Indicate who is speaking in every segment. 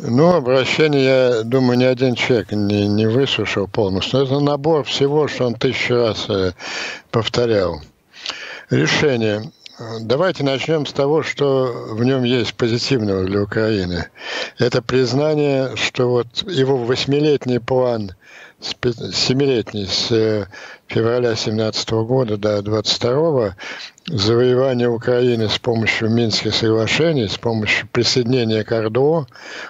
Speaker 1: Ну, обращение, я думаю, ни один человек не, не выслушал полностью. Это набор всего, что он тысячу раз э, повторял. Решение. Давайте начнем с того, что в нем есть позитивного для Украины. Это признание, что вот его восьмилетний план, семилетний, с э, февраля 17 года до 22 завоевание Украины с помощью Минских соглашений, с помощью присоединения к РДО,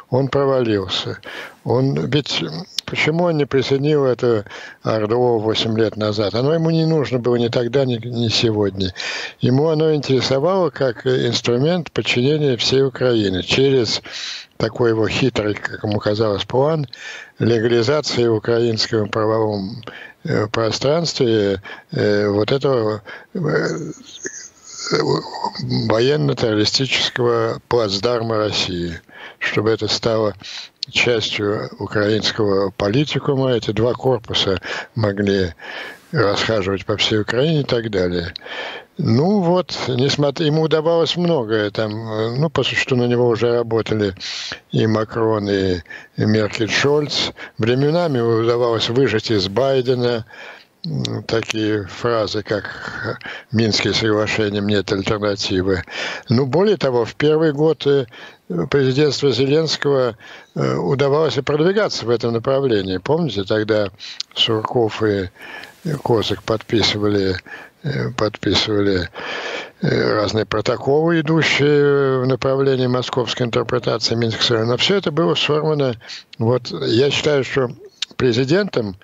Speaker 1: он провалился. Он ведь почему он не присоединил это РДО 8 лет назад? Оно ему не нужно было ни тогда, ни, ни сегодня. Ему оно интересовало как инструмент подчинения всей Украины через такой его хитрый, как ему казалось, план легализации украинского правовом Э, пространстве э, вот этого э, военно-террористического плацдарма России, чтобы это стало частью украинского политикума, эти два корпуса могли расхаживать по всей Украине и так далее. Ну вот, несмотря, ему удавалось многое там, ну, по что на него уже работали и Макрон, и, и Меркель Шольц. Временами удавалось выжить из Байдена такие фразы, как «Минские соглашения, нет альтернативы». Ну, более того, в первый год э, президентства Зеленского э, удавалось продвигаться в этом направлении. Помните, тогда Сурков и Козак подписывали Э, подписывали э, разные протоколы, идущие в направлении московской интерпретации соглашений. Но все это было сформано. Вот я считаю, что президентом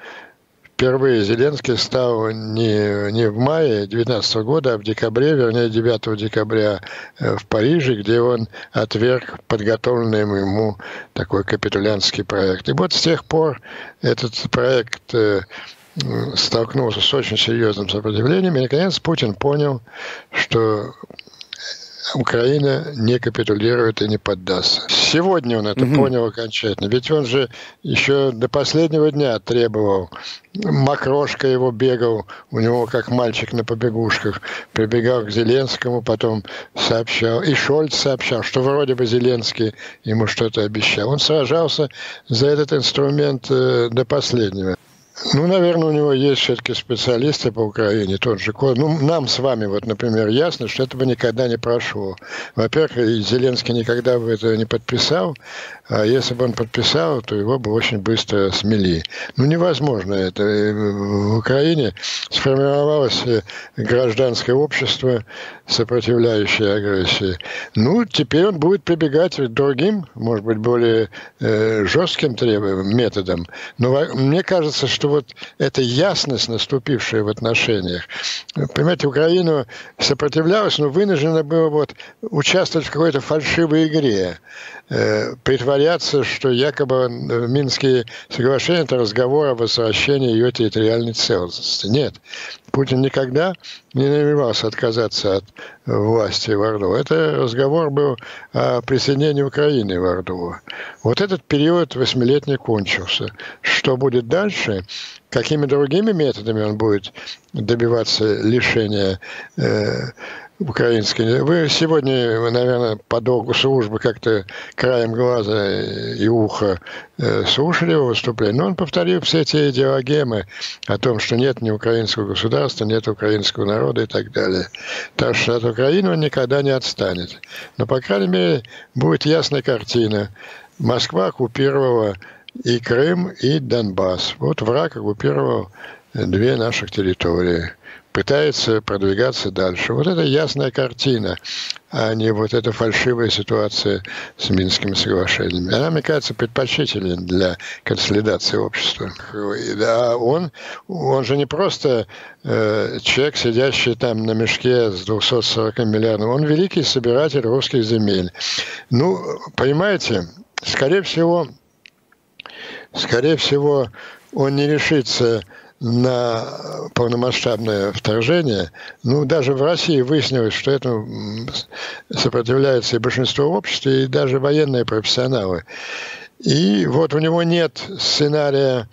Speaker 1: впервые Зеленский стал не, не в мае 2019 года, а в декабре, вернее, 9 декабря э, в Париже, где он отверг подготовленный ему такой капитулянский проект. И вот с тех пор этот проект столкнулся с очень серьезным сопротивлением, и наконец Путин понял, что Украина не капитулирует и не поддастся. Сегодня он это угу. понял окончательно. Ведь он же еще до последнего дня требовал. Макрошка его бегал, у него как мальчик на побегушках. Прибегал к Зеленскому, потом сообщал. И Шольц сообщал, что вроде бы Зеленский ему что-то обещал. Он сражался за этот инструмент э, до последнего. Ну, наверное, у него есть все-таки специалисты по Украине, тот же Код. Ну, нам с вами, вот, например, ясно, что этого никогда не прошло. Во-первых, Зеленский никогда бы этого не подписал, а если бы он подписал, то его бы очень быстро смели. Ну, невозможно это. В Украине сформировалось э, гражданское общество, сопротивляющее агрессии. Ну, теперь он будет прибегать к другим, может быть, более э, жестким требованиям, методам. Но мне кажется, что вот эта ясность, наступившая в отношениях, понимаете, Украину сопротивлялась, но вынуждена была вот участвовать в какой-то фальшивой игре. Э, притворяться, что якобы Минские соглашения – это разговор о возвращении ее территориальной целостности. Нет. Путин никогда не намеревался отказаться от власти в Орду. Это разговор был о присоединении Украины в Орду. Вот этот период восьмилетний кончился. Что будет дальше? Какими другими методами он будет добиваться лишения э, украинской. Вы сегодня, наверное, по долгу службы как-то краем глаза и уха э, слушали его выступление, но он повторил все эти идеологемы о том, что нет ни украинского государства, нет украинского народа и так далее. Так что от Украины он никогда не отстанет. Но, по крайней мере, будет ясная картина. Москва оккупировала и Крым, и Донбасс. Вот враг оккупировал две наших территории пытается продвигаться дальше. Вот это ясная картина, а не вот эта фальшивая ситуация с Минскими соглашениями. Она, мне кажется, предпочтительнее для консолидации общества. Да, он, он же не просто э, человек, сидящий там на мешке с 240 миллиардов, он великий собиратель русских земель. Ну, понимаете, скорее всего, скорее всего, он не решится на полномасштабное вторжение, ну, даже в России выяснилось, что этому сопротивляется и большинство общества, и даже военные профессионалы. И вот у него нет сценария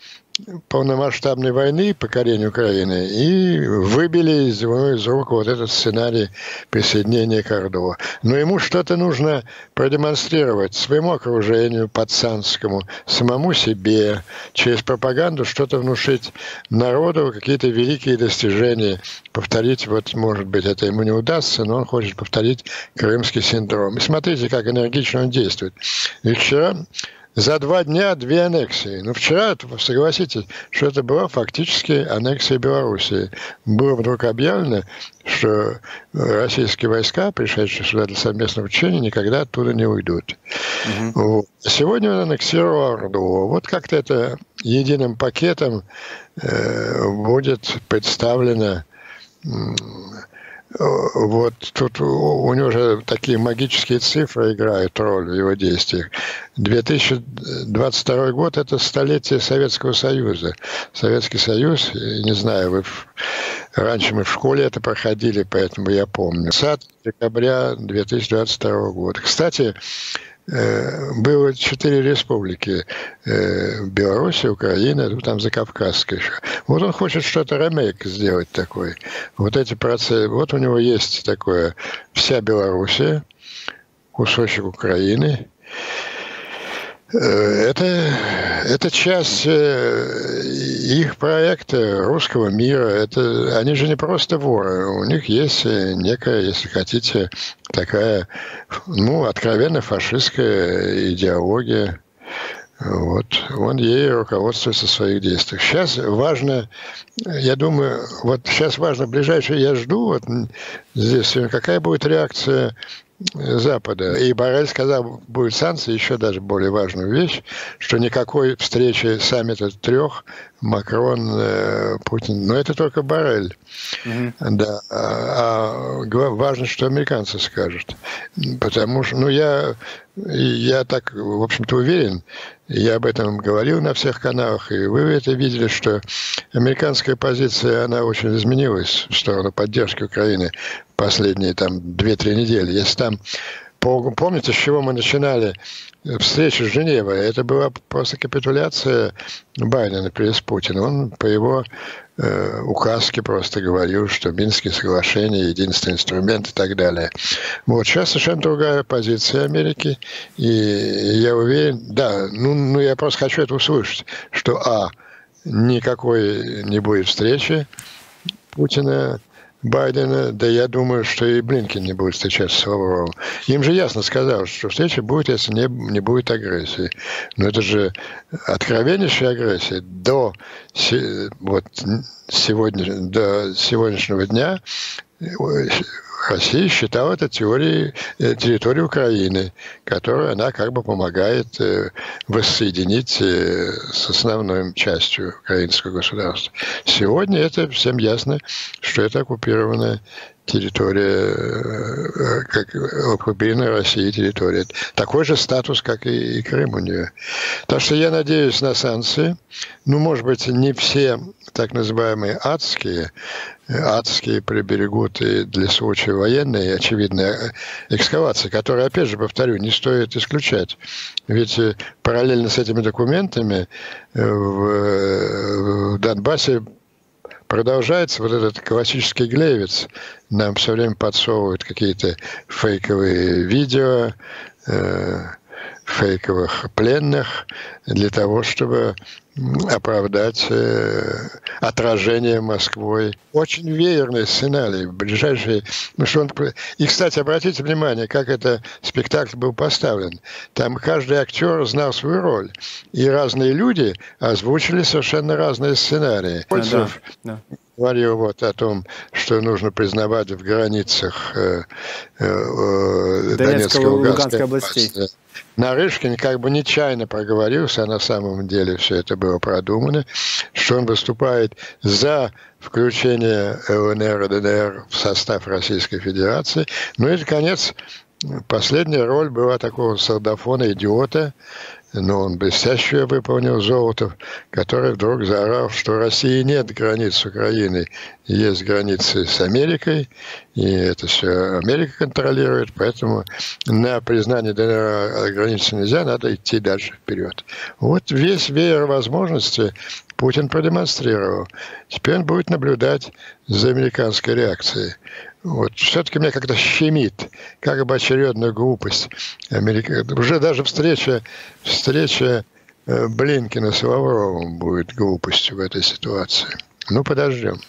Speaker 1: полномасштабной войны, покорения Украины, и выбили из, из рук вот этот сценарий присоединения к Орду. Но ему что-то нужно продемонстрировать своему окружению, пацанскому, самому себе, через пропаганду что-то внушить народу, какие-то великие достижения, повторить, вот, может быть, это ему не удастся, но он хочет повторить крымский синдром. И смотрите, как энергично он действует. И вчера за два дня две аннексии. Ну, вчера, согласитесь, что это была фактически аннексия Белоруссии. Было вдруг объявлено, что российские войска, пришедшие сюда для совместного учения, никогда оттуда не уйдут. Угу. Вот. Сегодня он аннексировал Орду. Вот как-то это единым пакетом э, будет представлено вот тут у него же такие магические цифры играют роль в его действиях. 2022 год – это столетие Советского Союза. Советский Союз, не знаю, вы раньше мы в школе это проходили, поэтому я помню. 10 декабря 2022 года. Кстати, было четыре республики. Э, Беларусь, Украина, ну, там Закавказская еще. Вот он хочет что-то ремейк сделать такой. Вот эти процессы, вот у него есть такое вся Белоруссия, кусочек Украины, Э, это, это часть э, их проекта русского мира. Это, они же не просто воры. У них есть э, некая, если хотите, такая, ну, откровенно фашистская идеология. Вот. Он ей руководствуется в своих действиях. Сейчас важно, я думаю, вот сейчас важно, ближайшее я жду, вот здесь, какая будет реакция Запада. И Барель сказал, будет санкции, еще даже более важную вещь, что никакой встречи саммита трех Макрон, э, Путин, но это только Барель. Mm-hmm. Да. А, а важно, что американцы скажут. Потому что, ну, я, я так, в общем-то, уверен, я об этом говорил на всех каналах, и вы это видели, что американская позиция, она очень изменилась в сторону поддержки Украины последние там 2-3 недели. Если там помните, с чего мы начинали встречу с Женевой? Это была просто капитуляция Байдена перед Путиным. Он по его э, указке просто говорил, что Минские соглашения – единственный инструмент и так далее. Вот сейчас совершенно другая позиция Америки. И я уверен, да, ну, ну я просто хочу это услышать, что А, никакой не будет встречи Путина Байдена, да я думаю, что и Блинкин не будет встречаться с Лавровым. Им же ясно сказал, что встреча будет, если не, не будет агрессии. Но это же откровеннейшая агрессия. До, вот, сегодня, до сегодняшнего дня Россия считала это теорией, э, территорией Украины, которую она как бы помогает э, воссоединить э, с основной частью украинского государства. Сегодня это всем ясно, что это оккупированная территория, как оккупированная Россией территория. Такой же статус, как и, и Крым у нее. Так что я надеюсь на санкции. Ну, может быть, не все так называемые адские, адские приберегут и для случая военной, очевидной экскавации, которые, опять же, повторю, не стоит исключать. Ведь э, параллельно с этими документами э, в, в Донбассе продолжается вот этот классический глевец. Нам все время подсовывают какие-то фейковые видео, э, фейковых пленных для того, чтобы оправдать э, отражение Москвой. Очень веерный сценарий. Ближайшие... Ну, что он... И, кстати, обратите внимание, как это спектакль был поставлен. Там каждый актер знал свою роль. И разные люди озвучили совершенно разные сценарии. Да, да говорил вот о том, что нужно признавать в границах э, э, э Донецкой и Луганской областей. Нарышкин как бы нечаянно проговорился, а на самом деле все это было продумано, что он выступает за включение ЛНР и ДНР в состав Российской Федерации. Ну и, наконец, последняя роль была такого сардафона-идиота, но он блестяще выполнил Золотов, который вдруг заорал, что России нет границ с Украиной, есть границы с Америкой, и это все Америка контролирует, поэтому на признание границы нельзя, надо идти дальше вперед. Вот весь веер возможностей Путин продемонстрировал. Теперь он будет наблюдать за американской реакцией. Вот все-таки мне как-то щемит, как бы очередную глупость. Америка... Уже даже встреча, встреча э, Блинкина с Лавровым будет глупостью в этой ситуации. Ну, подождем.